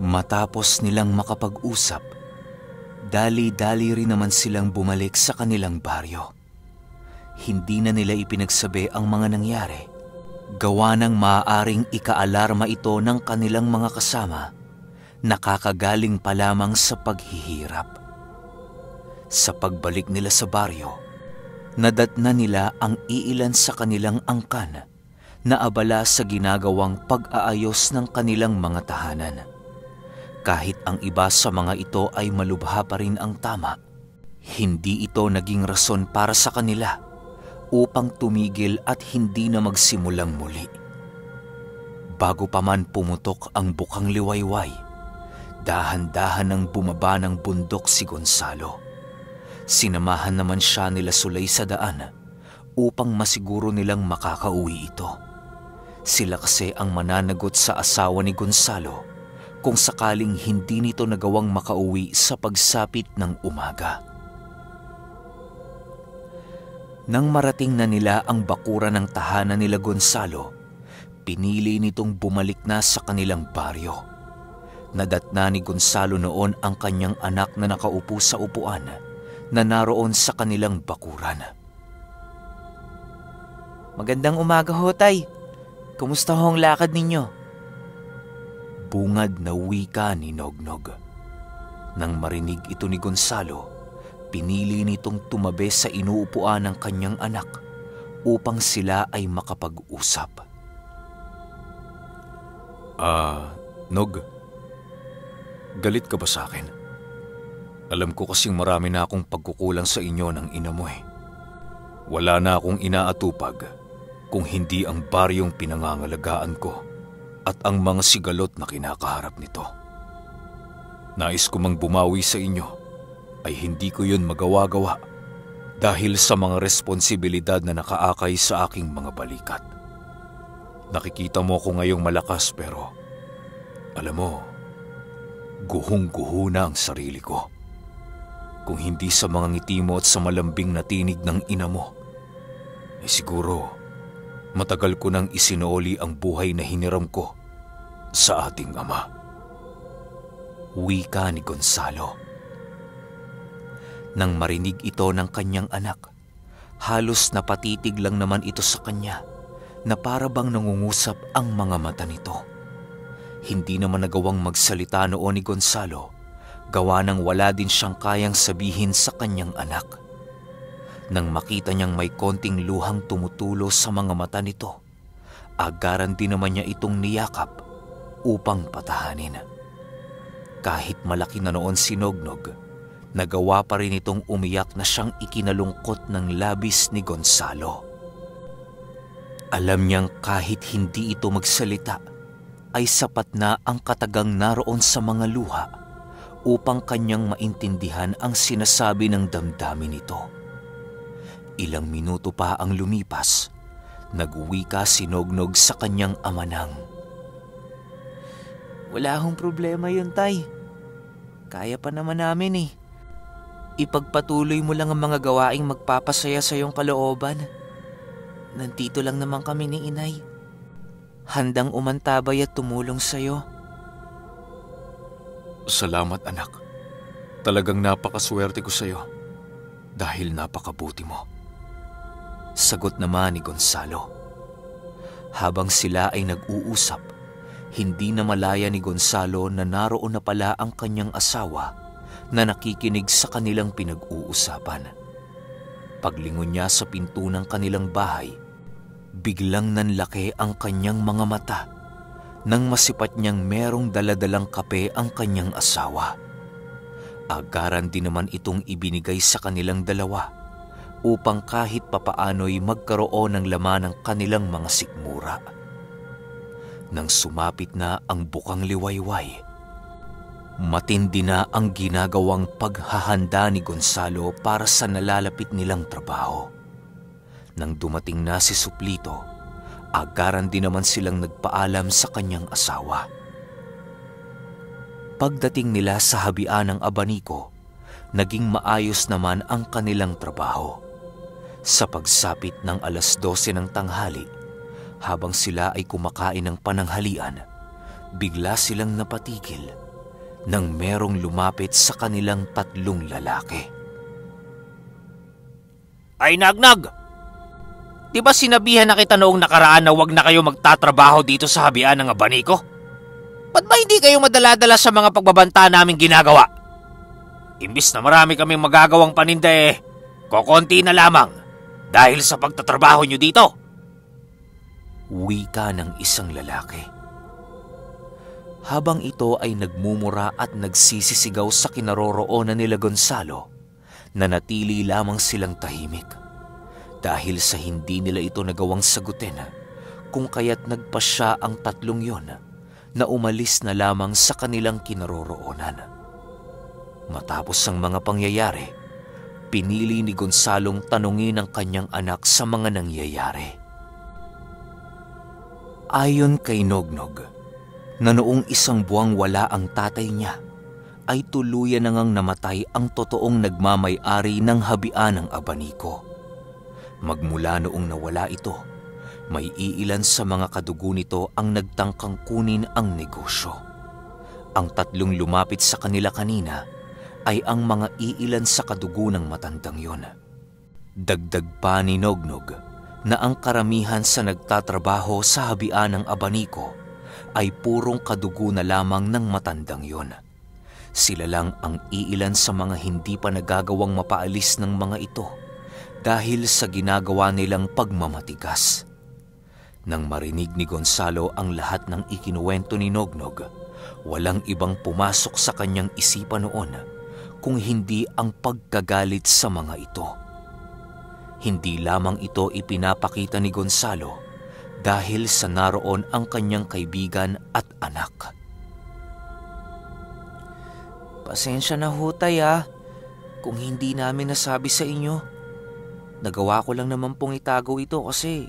Matapos nilang makapag-usap, dali-dali rin naman silang bumalik sa kanilang baryo. Hindi na nila ipinagsabi ang mga nangyari. Gawa ng maaaring ikaalarma ito ng kanilang mga kasama, nakakagaling pa lamang sa paghihirap. Sa pagbalik nila sa baryo, nadatna nila ang iilan sa kanilang angkan na abala sa ginagawang pag-aayos ng kanilang mga tahanan. Kahit ang iba sa mga ito ay malubha pa rin ang tama, hindi ito naging rason para sa kanila upang tumigil at hindi na magsimulang muli. Bago pa man pumutok ang bukang liwayway, dahan-dahan ang bumaba ng bundok si Gonzalo Sinamahan naman siya nila Sulay sa daan upang masiguro nilang makakauwi ito. Sila kasi ang mananagot sa asawa ni Gonzalo kung sakaling hindi nito nagawang makauwi sa pagsapit ng umaga. Nang marating na nila ang bakura ng tahanan nila Gonzalo, pinili nitong bumalik na sa kanilang baryo. Nadatna ni Gonzalo noon ang kanyang anak na nakaupo sa upuan na naroon sa kanilang bakuran. Magandang umaga ho, Tay. Kumusta ho ang lakad ninyo? Bungad na wika ni Nognog. Nang marinig ito ni Gonzalo, pinili nitong tumabi sa inuupuan ng kanyang anak upang sila ay makapag-usap. Ah, uh, Nog, galit ka ba sa akin? Alam ko kasing marami na akong pagkukulang sa inyo ng ina mo eh. Wala na akong inaatupag kung hindi ang baryong pinangangalagaan ko at ang mga sigalot na kinakaharap nito. Nais ko mang bumawi sa inyo ay hindi ko yun magawa-gawa dahil sa mga responsibilidad na nakaakay sa aking mga balikat. Nakikita mo ako ngayong malakas pero alam mo, guhong-guho na ang sarili ko. Kung hindi sa mga ngiti mo at sa malambing na tinig ng ina mo, ay siguro matagal ko nang isinoli ang buhay na hiniram ko sa ating ama. Wika ni Gonzalo. Nang marinig ito ng kanyang anak, halos napatitig lang naman ito sa kanya na para bang nangungusap ang mga mata nito. Hindi naman nagawang magsalita noon ni Gonzalo gawa ng wala din siyang kayang sabihin sa kanyang anak. Nang makita niyang may konting luhang tumutulo sa mga mata nito, agaran din naman niya itong niyakap upang patahanin. Kahit malaki na noon si Nognog, nagawa pa rin itong umiyak na siyang ikinalungkot ng labis ni Gonzalo. Alam niyang kahit hindi ito magsalita, ay sapat na ang katagang naroon sa mga luha upang kanyang maintindihan ang sinasabi ng damdamin nito. Ilang minuto pa ang lumipas, nag-uwi ka sinognog sa kanyang amanang. Wala akong problema yun, Tay. Kaya pa naman namin eh. Ipagpatuloy mo lang ang mga gawaing magpapasaya sa iyong kalooban. Nandito lang naman kami ni Inay. Handang umantabay at tumulong sa iyo. Salamat anak. Talagang napakaswerte ko sa iyo dahil napakabuti mo. Sagot naman ni Gonzalo. Habang sila ay nag-uusap, hindi na malaya ni Gonzalo na naroon na pala ang kanyang asawa na nakikinig sa kanilang pinag-uusapan. Paglingon niya sa pinto ng kanilang bahay, biglang nanlaki ang kanyang mga mata nang masipat niyang merong daladalang kape ang kanyang asawa. Agaran din naman itong ibinigay sa kanilang dalawa upang kahit papaano'y magkaroon ng laman ng kanilang mga sikmura. Nang sumapit na ang bukang liwayway, matindi na ang ginagawang paghahanda ni Gonzalo para sa nalalapit nilang trabaho. Nang dumating na si Suplito, agaran din naman silang nagpaalam sa kanyang asawa. Pagdating nila sa habian ng abaniko, naging maayos naman ang kanilang trabaho. Sa pagsapit ng alas 12 ng tanghali, habang sila ay kumakain ng pananghalian, bigla silang napatigil nang merong lumapit sa kanilang tatlong lalaki. Ay nagnag! Di ba sinabihan na kita noong nakaraan na wag na kayo magtatrabaho dito sa habian ng abaniko? Ba't ba hindi kayo madaladala sa mga pagbabanta namin ginagawa? Imbis na marami kaming magagawang paninda eh, kokonti na lamang dahil sa pagtatrabaho nyo dito. Wika ng isang lalaki. Habang ito ay nagmumura at nagsisisigaw sa kinaroroonan nila Gonzalo, nanatili lamang silang tahimik dahil sa hindi nila ito nagawang sagutin kung kaya't nagpasya ang tatlong yon na umalis na lamang sa kanilang kinaroroonan. Matapos ang mga pangyayari, pinili ni Gonzalong tanungin ang kanyang anak sa mga nangyayari. Ayon kay Nognog, na noong isang buwang wala ang tatay niya, ay tuluyan na ngang namatay ang totoong nagmamay-ari ng habian ng abaniko. Magmula noong nawala ito, may iilan sa mga kadugo nito ang nagtangkang kunin ang negosyo. Ang tatlong lumapit sa kanila kanina ay ang mga iilan sa kadugo ng matandang yon. Dagdag pa ni Nognog na ang karamihan sa nagtatrabaho sa habian ng abaniko ay purong kadugo na lamang ng matandang yon. Sila lang ang iilan sa mga hindi pa nagagawang mapaalis ng mga ito dahil sa ginagawa nilang pagmamatigas. Nang marinig ni Gonzalo ang lahat ng ikinuwento ni Nognog, walang ibang pumasok sa kanyang isipan noon kung hindi ang pagkagalit sa mga ito. Hindi lamang ito ipinapakita ni Gonzalo dahil sa naroon ang kanyang kaibigan at anak. Pasensya na ho tay kung hindi namin nasabi sa inyo. Nagawa ko lang naman pong itago ito kasi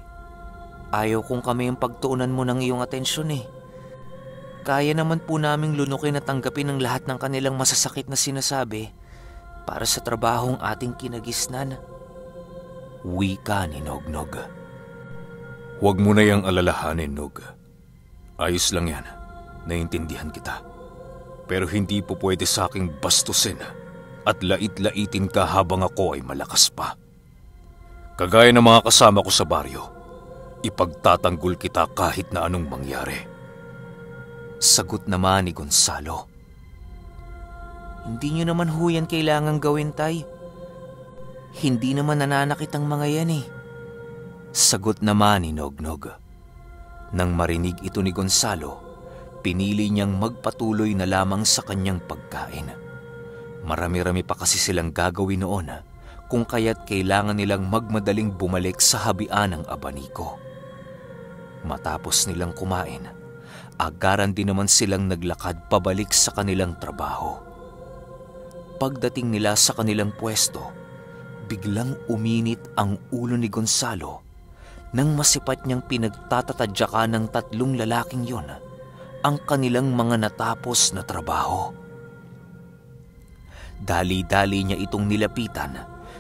Ayaw kong kami yung pagtuunan mo ng iyong atensyon eh. Kaya naman po naming lunukin at tanggapin ang lahat ng kanilang masasakit na sinasabi para sa trabahong ating kinagisnan. Wika ni Nognog. Huwag mo na yung alalahanin, Nog. Ayos lang yan. Naintindihan kita. Pero hindi po pwede sa aking bastusin at lait-laitin ka habang ako ay malakas pa. Kagaya ng mga kasama ko sa baryo, Ipagtatanggol kita kahit na anong mangyari. Sagot naman ni Gonzalo. Hindi nyo naman huyan kailangang gawin, Tay. Hindi naman nananakit ang mga yan eh. Sagot naman ni Nognog. Nang marinig ito ni Gonzalo, pinili niyang magpatuloy na lamang sa kanyang pagkain. Marami-rami pa kasi silang gagawin noon kung kaya't kailangan nilang magmadaling bumalik sa habian ng abaniko. Matapos nilang kumain, agaran din naman silang naglakad pabalik sa kanilang trabaho. Pagdating nila sa kanilang pwesto, biglang uminit ang ulo ni Gonzalo nang masipat niyang pinagtatatadyakan ng tatlong lalaking yon ang kanilang mga natapos na trabaho. Dali-dali niya itong nilapitan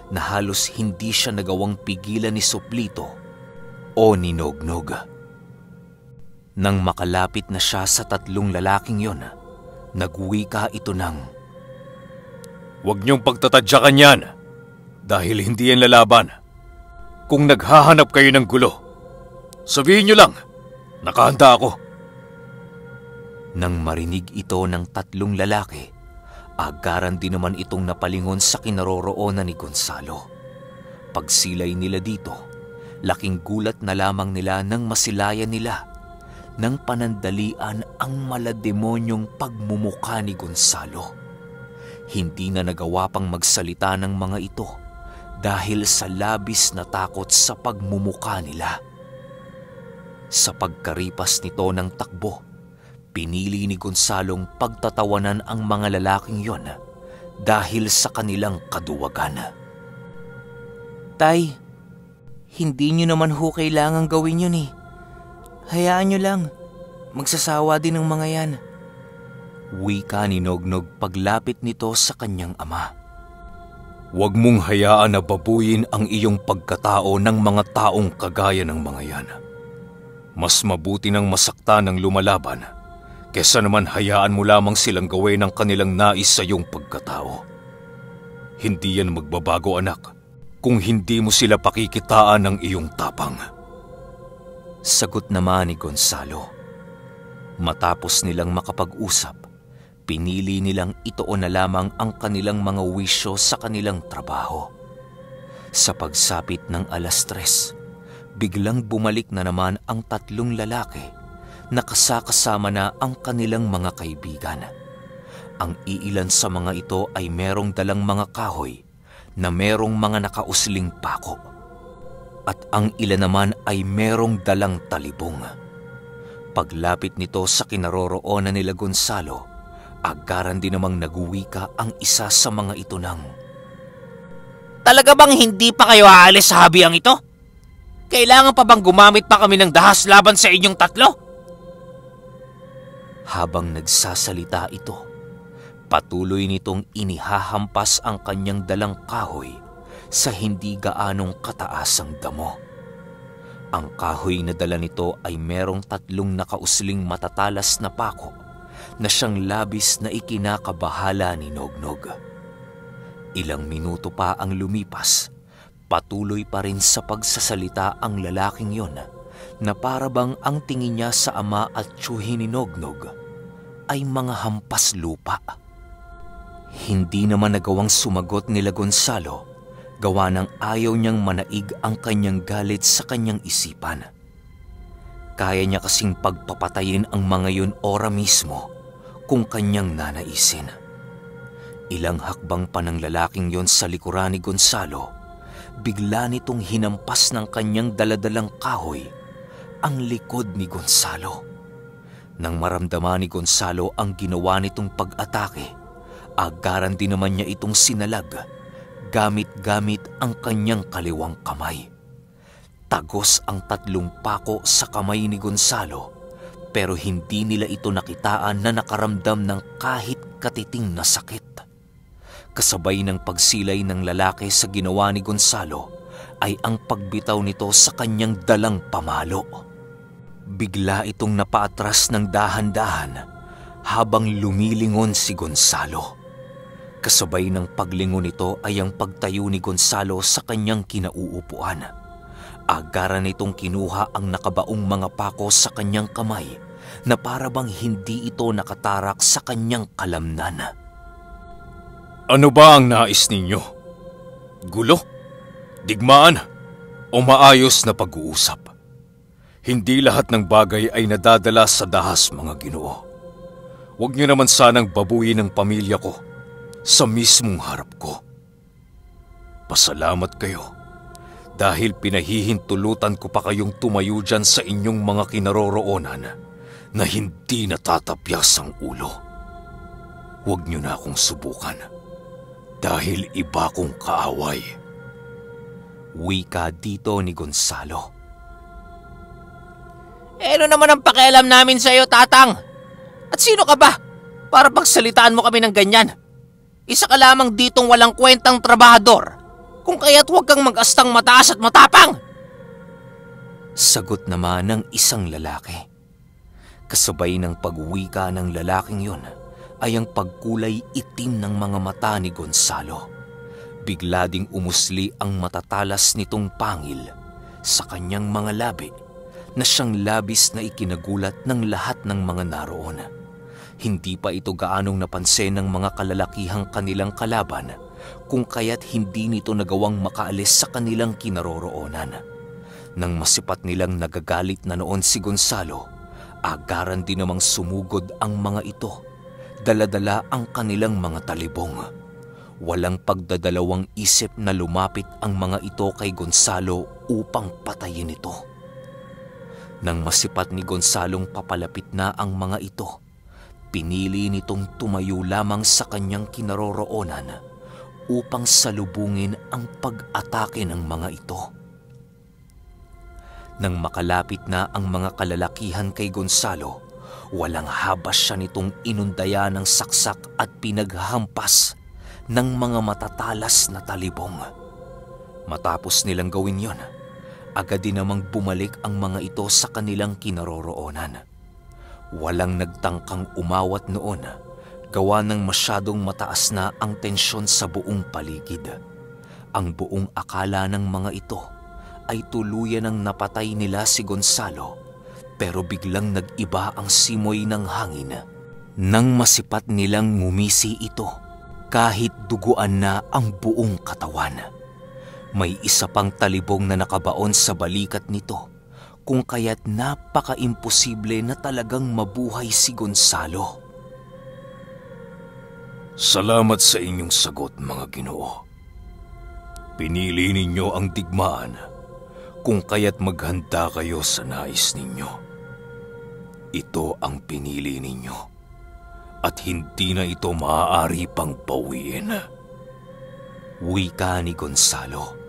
na halos hindi siya nagawang pigilan ni Suplito o ni Nognog. Nang makalapit na siya sa tatlong lalaking yon, nagwika ito ng, Huwag niyong pagtatadyakan yan dahil hindi yan lalaban. Kung naghahanap kayo ng gulo, sabihin niyo lang, nakahanda ako. Nang marinig ito ng tatlong lalaki, agaran din naman itong napalingon sa kinaroroonan ni Gonzalo. Pagsilay nila dito, laking gulat na lamang nila nang masilayan nila ng panandalian ang malademonyong pagmumuka ni Gonzalo. Hindi na nagawa pang magsalita ng mga ito dahil sa labis na takot sa pagmumuka nila. Sa pagkaripas nito ng takbo, pinili ni Gonzalong pagtatawanan ang mga lalaking yon dahil sa kanilang kaduwagan. Tay, hindi nyo naman ho kailangang gawin yun eh. Hayaan nyo lang. Magsasawa din ng mga yan. Wika ni Nognog paglapit nito sa kanyang ama. Huwag mong hayaan na babuyin ang iyong pagkatao ng mga taong kagaya ng mga yan. Mas mabuti ng masakta ng lumalaban Kesa naman hayaan mo lamang silang gawin ang kanilang nais sa iyong pagkatao. Hindi yan magbabago anak kung hindi mo sila pakikitaan ng iyong tapang. Sagot naman ni Gonzalo. Matapos nilang makapag-usap, pinili nilang itoon na lamang ang kanilang mga wisyo sa kanilang trabaho. Sa pagsapit ng alas tres, biglang bumalik na naman ang tatlong lalaki nakasakasama na ang kanilang mga kaibigan. Ang iilan sa mga ito ay merong dalang mga kahoy na merong mga nakausling pako. At ang ilan naman ay merong dalang talibong. Paglapit nito sa kinaroroonan nila Gonzalo, agaran din namang naguwika ang isa sa mga ito ng Talaga bang hindi pa kayo aalis sa habiyang ito? Kailangan pa bang gumamit pa kami ng dahas laban sa inyong tatlo? Habang nagsasalita ito, patuloy nitong inihahampas ang kanyang dalang kahoy sa hindi gaanong kataasang damo. Ang kahoy na dala nito ay merong tatlong nakausling matatalas na pako na siyang labis na ikinakabahala ni Nognog. Ilang minuto pa ang lumipas, patuloy pa rin sa pagsasalita ang lalaking yon na parabang ang tingin niya sa ama at tsuhin ni Nognog ay mga hampas lupa. Hindi naman nagawang sumagot nila Gonzalo gawa ng ayaw niyang manaig ang kanyang galit sa kanyang isipan. Kaya niya kasing pagpapatayin ang mga yun ora mismo kung kanyang nanaisin. Ilang hakbang pa ng lalaking yon sa likuran ni Gonzalo, bigla nitong hinampas ng kanyang daladalang kahoy ang likod ni Gonzalo. Nang maramdaman ni Gonzalo ang ginawa nitong pag-atake, agaran din naman niya itong sinalag gamit-gamit ang kanyang kaliwang kamay. Tagos ang tatlong pako sa kamay ni Gonzalo pero hindi nila ito nakitaan na nakaramdam ng kahit katiting na sakit. Kasabay ng pagsilay ng lalaki sa ginawa ni Gonzalo ay ang pagbitaw nito sa kanyang dalang pamalo. Bigla itong napaatras ng dahan-dahan habang lumilingon si Gonzalo. Kasabay ng paglingon nito ay ang pagtayo ni Gonzalo sa kanyang kinauupuan. Agaran nitong kinuha ang nakabaong mga pako sa kanyang kamay na parabang hindi ito nakatarak sa kanyang kalamnan. Ano ba ang nais ninyo? Gulo? Digmaan? O maayos na pag-uusap? Hindi lahat ng bagay ay nadadala sa dahas mga ginoo. Huwag niyo naman sanang babuyin ang pamilya ko sa mismong harap ko. Pasalamat kayo dahil pinahihintulutan ko pa kayong tumayo dyan sa inyong mga kinaroroonan na hindi natatapyas ang ulo. Huwag niyo na akong subukan dahil iba kong kaaway. Wika dito ni Gonzalo. Eh, ano naman ang pakialam namin sa iyo, Tatang? At sino ka ba? Para pagsalitaan mo kami ng ganyan. Isa ka lamang ditong walang kwentang trabahador. Kung kaya't huwag kang mag-astang mataas at matapang. Sagot naman ng isang lalaki. Kasabay ng pagwika ng lalaking yon ay ang pagkulay itim ng mga mata ni Gonzalo. Bigla ding umusli ang matatalas nitong pangil sa kanyang mga labi na siyang labis na ikinagulat ng lahat ng mga naroon. Hindi pa ito gaanong napansin ng mga kalalakihang kanilang kalaban kung kaya't hindi nito nagawang makaalis sa kanilang kinaroroonan. Nang masipat nilang nagagalit na noon si Gonzalo, agaran din namang sumugod ang mga ito. Daladala ang kanilang mga talibong. Walang pagdadalawang isip na lumapit ang mga ito kay Gonzalo upang patayin ito. Nang masipat ni Gonzalong papalapit na ang mga ito, Pinili nitong tumayo lamang sa kanyang kinaroroonan upang salubungin ang pag-atake ng mga ito. Nang makalapit na ang mga kalalakihan kay Gonzalo, walang habas siya nitong inundaya ng saksak at pinaghampas ng mga matatalas na talibong. Matapos nilang gawin yon, agad din namang bumalik ang mga ito sa kanilang kinaroroonan Walang nagtangkang umawat noon gawa ng masyadong mataas na ang tensyon sa buong paligid. Ang buong akala ng mga ito ay tuluyan ng napatay nila si Gonzalo pero biglang nag-iba ang simoy ng hangin. Nang masipat nilang ngumisi ito kahit duguan na ang buong katawan. May isa pang talibong na nakabaon sa balikat nito kung kaya't napaka-imposible na talagang mabuhay si Gonzalo. Salamat sa inyong sagot mga ginoo. Pinili ninyo ang digmaan kung kaya't maghanda kayo sa nais ninyo. Ito ang pinili ninyo at hindi na ito maaari pang bawiin. Wika ni Gonzalo.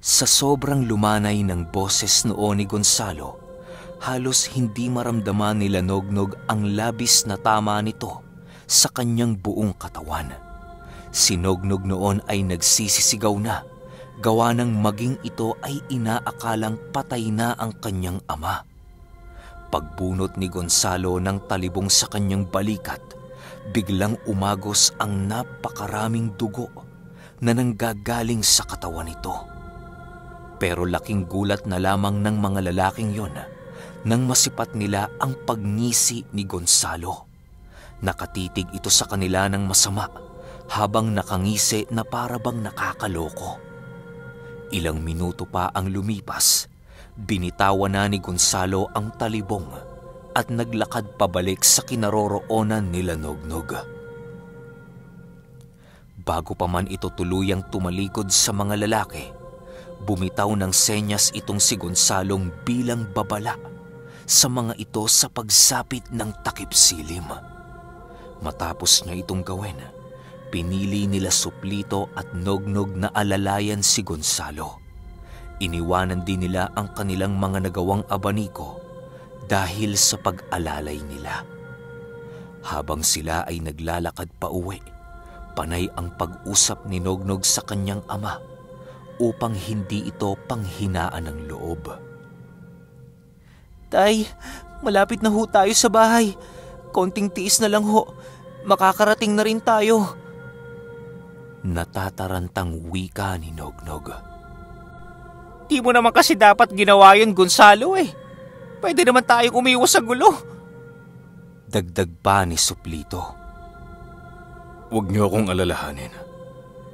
Sa sobrang lumanay ng boses noon ni Gonzalo, halos hindi maramdaman nila Nognog ang labis na tama nito sa kanyang buong katawan. Si Nognog noon ay nagsisisigaw na gawa ng maging ito ay inaakalang patay na ang kanyang ama. Pagbunot ni Gonzalo ng talibong sa kanyang balikat, biglang umagos ang napakaraming dugo na nanggagaling sa katawan nito. Pero laking gulat na lamang ng mga lalaking yon nang masipat nila ang pagngisi ni Gonzalo. Nakatitig ito sa kanila ng masama habang nakangisi na parabang nakakaloko. Ilang minuto pa ang lumipas, binitawan na ni Gonzalo ang talibong at naglakad pabalik sa kinaroroonan nila Nognog. Bago pa man ito tuluyang tumalikod sa mga lalaki, bumitaw ng senyas itong si Gonzalong bilang babala sa mga ito sa pagsapit ng takip silim. Matapos niya itong gawin, Pinili nila Suplito at Nognog na alalayan si Gonzalo. Iniwanan din nila ang kanilang mga nagawang abaniko dahil sa pag-alalay nila. Habang sila ay naglalakad pa uwi, panay ang pag-usap ni Nognog sa kanyang ama upang hindi ito panghinaan ng loob. Tay, malapit na ho tayo sa bahay. Konting tiis na lang ho. Makakarating na rin tayo. Natatarantang wika ni Nognog. Di mo naman kasi dapat ginawa yun, Gonzalo eh. Pwede naman tayong umiwas sa gulo. Dagdag pa ni Suplito. Huwag niyo akong alalahanin.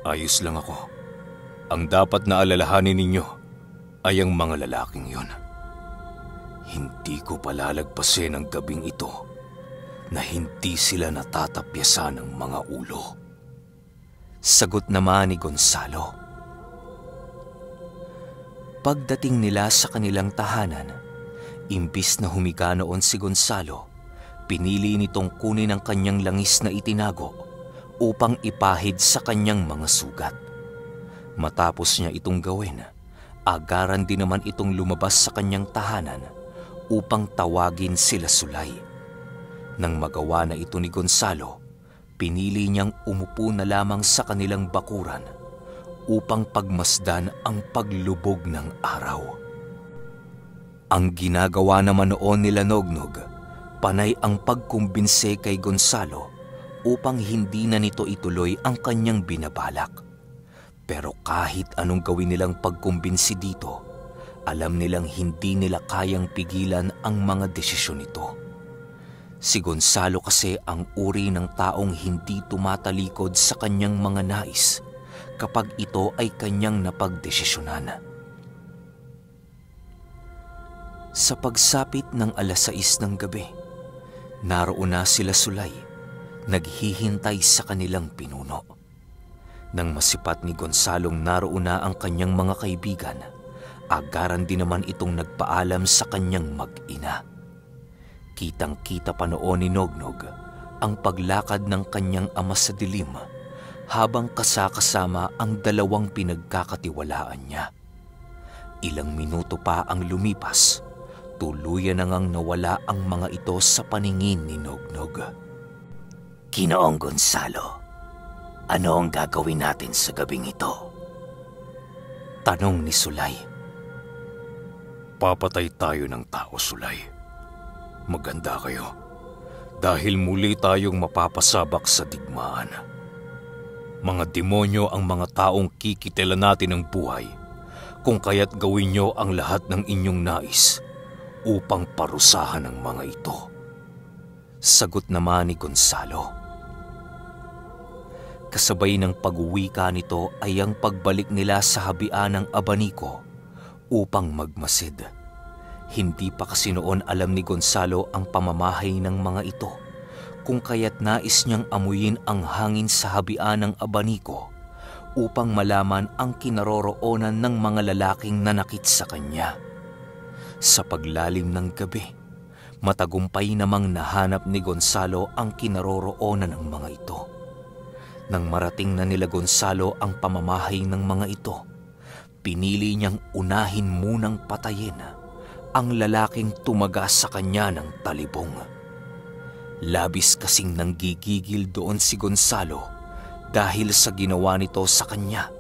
Ayos lang ako. Ang dapat na alalahanin ninyo ay ang mga lalaking yon. Hindi ko palalagpasin ang gabing ito na hindi sila natatapyasan ng mga ulo. Sagot naman ni Gonzalo. Pagdating nila sa kanilang tahanan, imbis na humiga noon si Gonzalo, pinili nitong kunin ang kanyang langis na itinago upang ipahid sa kanyang mga sugat. Matapos niya itong gawin, agaran din naman itong lumabas sa kanyang tahanan upang tawagin sila sulay. Nang magawa na ito ni Gonzalo, pinili niyang umupo na lamang sa kanilang bakuran upang pagmasdan ang paglubog ng araw. Ang ginagawa naman noon nila Nognog, panay ang pagkumbinse kay Gonzalo upang hindi na nito ituloy ang kanyang binabalak. Pero kahit anong gawin nilang pagkumbinsi dito, alam nilang hindi nila kayang pigilan ang mga desisyon nito. Si Gonzalo kasi ang uri ng taong hindi tumatalikod sa kanyang mga nais kapag ito ay kanyang napagdesisyonan. Sa pagsapit ng alas 6 ng gabi, naroon na sila sulay, naghihintay sa kanilang pinuno. Nang masipat ni Gonzalong naroon na ang kanyang mga kaibigan, agaran din naman itong nagpaalam sa kanyang mag-ina. Kitang-kita pa noon ni Nognog ang paglakad ng kanyang ama sa dilim habang kasakasama ang dalawang pinagkakatiwalaan niya. Ilang minuto pa ang lumipas, tuluyan na ngang nawala ang mga ito sa paningin ni Nognog. Kinoong Gonzalo, ano ang gagawin natin sa gabing ito? Tanong ni Sulay. Papatay tayo ng tao, Sulay Maganda kayo. Dahil muli tayong mapapasabak sa digmaan. Mga demonyo ang mga taong kikitilan natin ng buhay kung kaya't gawin nyo ang lahat ng inyong nais upang parusahan ang mga ito. Sagot naman ni Gonzalo. Kasabay ng pag-uwi ka nito ay ang pagbalik nila sa habian ng abaniko upang magmasid. Hindi pa kasi noon alam ni Gonzalo ang pamamahay ng mga ito, kung kaya't nais niyang amuyin ang hangin sa habian ng abaniko upang malaman ang kinaroroonan ng mga lalaking nanakit sa kanya. Sa paglalim ng gabi, matagumpay namang nahanap ni Gonzalo ang kinaroroonan ng mga ito. Nang marating na nila Gonzalo ang pamamahay ng mga ito, pinili niyang unahin munang patayin ang lalaking tumagas sa kanya ng talibong. Labis kasing nanggigigil doon si Gonzalo dahil sa ginawa nito sa kanya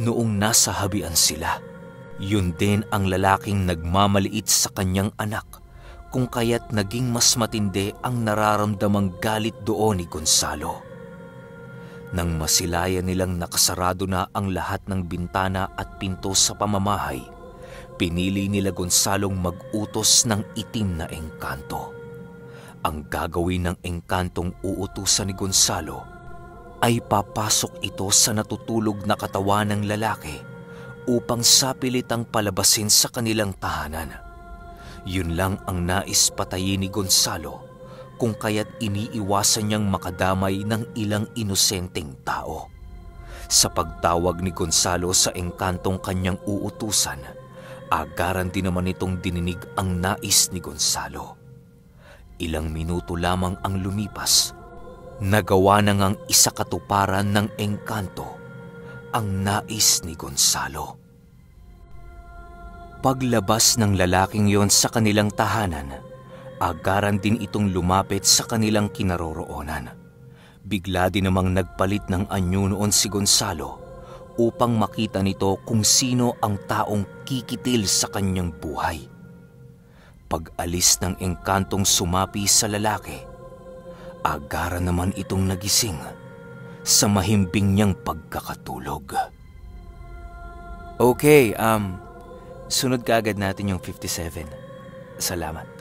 noong nasa habian sila. Yun din ang lalaking nagmamaliit sa kanyang anak kung kaya't naging mas matindi ang nararamdamang galit doon ni Gonzalo. Nang masilayan nilang nakasarado na ang lahat ng bintana at pinto sa pamamahay, Pinili nila Gonzalong mag-utos ng itim na engkanto. Ang gagawin ng engkantong uutusan ni Gonzalo ay papasok ito sa natutulog na katawan ng lalaki upang sapilitang palabasin sa kanilang tahanan. Yun lang ang nais patayin ni Gonzalo kung kaya't iniiwasan niyang makadamay ng ilang inosenteng tao. Sa pagtawag ni Gonzalo sa engkantong kanyang uutusan, Agaran din naman itong dininig ang nais ni Gonzalo. Ilang minuto lamang ang lumipas, nagawa na ngang isa katuparan ng engkanto ang nais ni Gonzalo. Paglabas ng lalaking yon sa kanilang tahanan, agaran din itong lumapit sa kanilang kinaroroonan. Bigla din namang nagpalit ng anyo noon si Gonzalo upang makita nito kung sino ang taong kikitil sa kanyang buhay. Pag-alis ng engkantong sumapi sa lalaki, agara naman itong nagising sa mahimbing niyang pagkakatulog. Okay, um, sunod ka agad natin yung 57. Salamat.